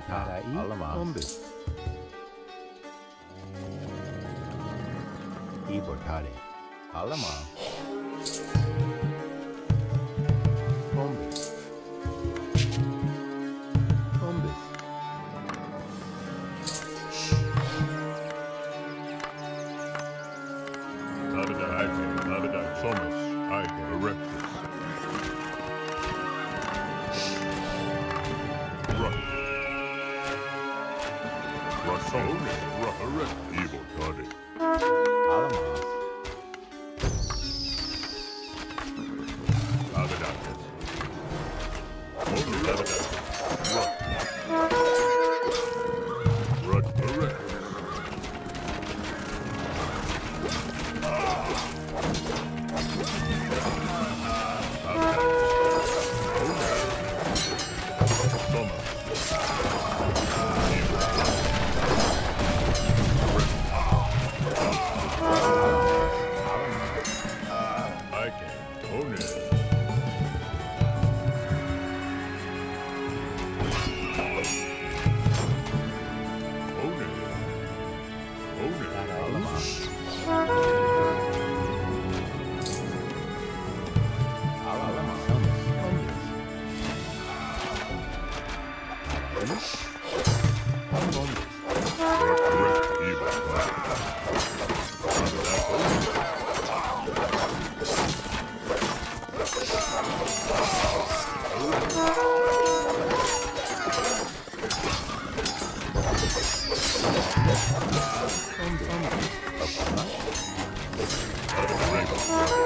Zelkanta. Alamas. Ombis. Ibortade. Alama. Ombis. Alamas.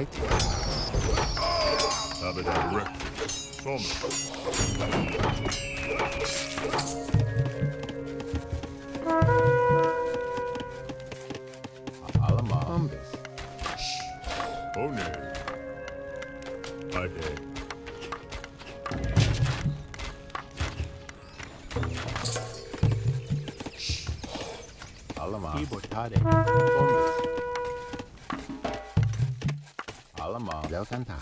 Alamas. Ike. Alamas. Ombis. One. Ike. Alamas. Ibortade. Ombis. Alamas. Zelkanta.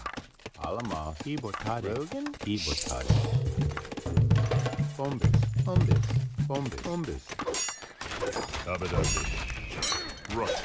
Alamas. Ibortade. Rogan. Ibortade. Ombis. Ombis. Ombis. Ombis. Abadaki. Rush.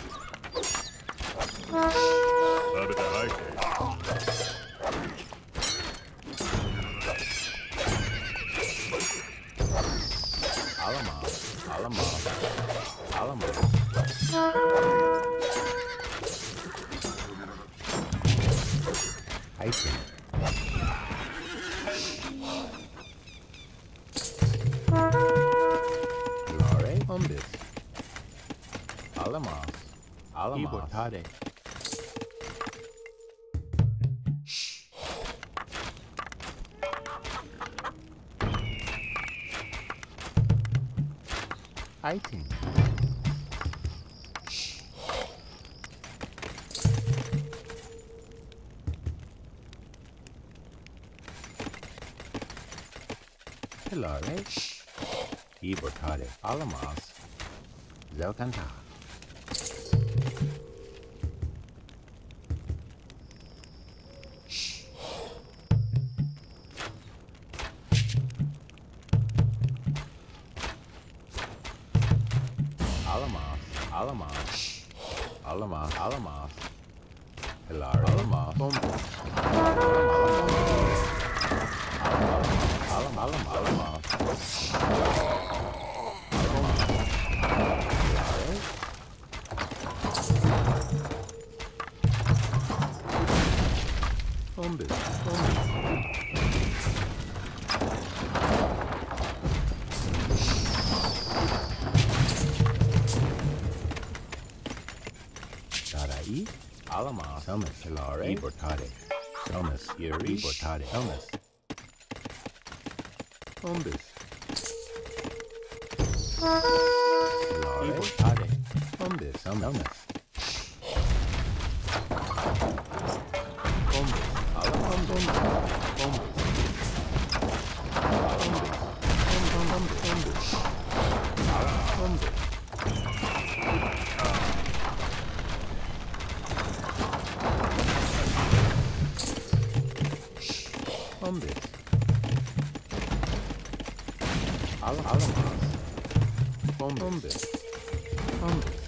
Ibortade. Item. Pilare. Ibortade. Alamas. Zelkanta. Alamas. Alamas. Alamas. Alamas. Pilare. Alamas. Ombis. Alam, alam, alam, E. Alama. Summers. Hilare. E. Portade. Summers. Iri. Portade. Summers. Umbus. Hilare. E. Portade. Umbus. Summers. Umbus. Al Alamas. Umbus. Umbus.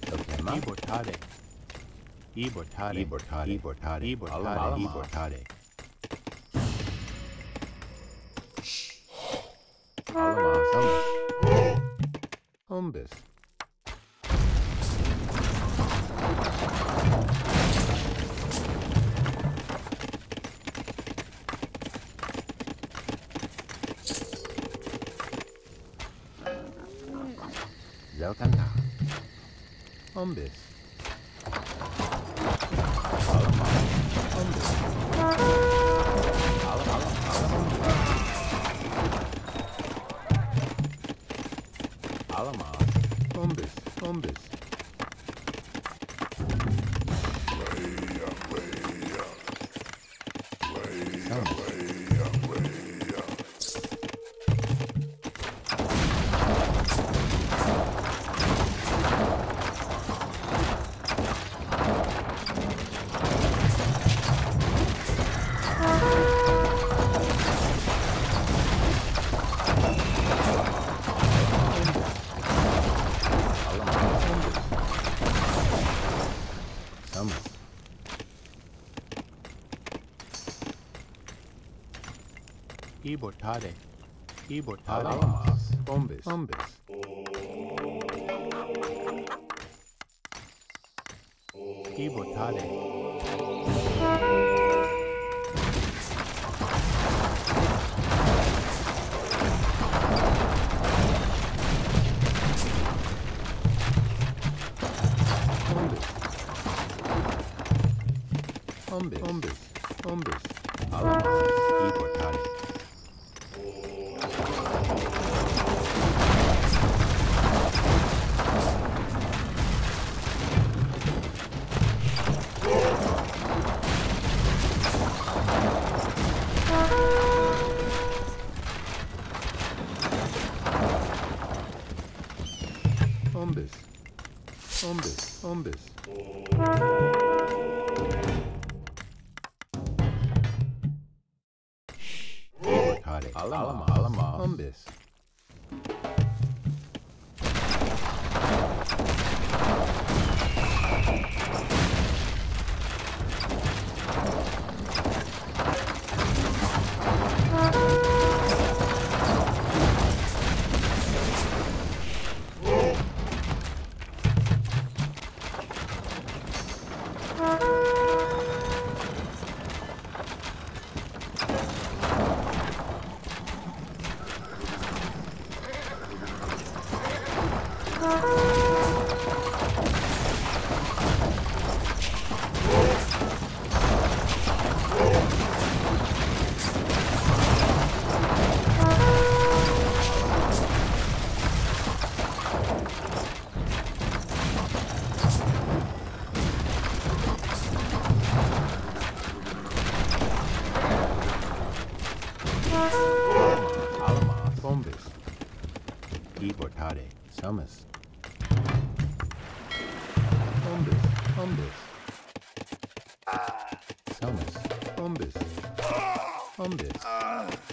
Tokema. Ibortade. Ibortade. Ibortade. Ibortade. Ibortade. Ibortade. Alamas. Alamaz, ambas. Ambas. Zeltanda. Ambas. Ibortade. Ibortade. Alamas. Umbus. Umbus. Ibortade. Umbus. Umbus. Umbus. Umbus. Ibortade. Alama. Alama. Umbus. Bombes. Bombes.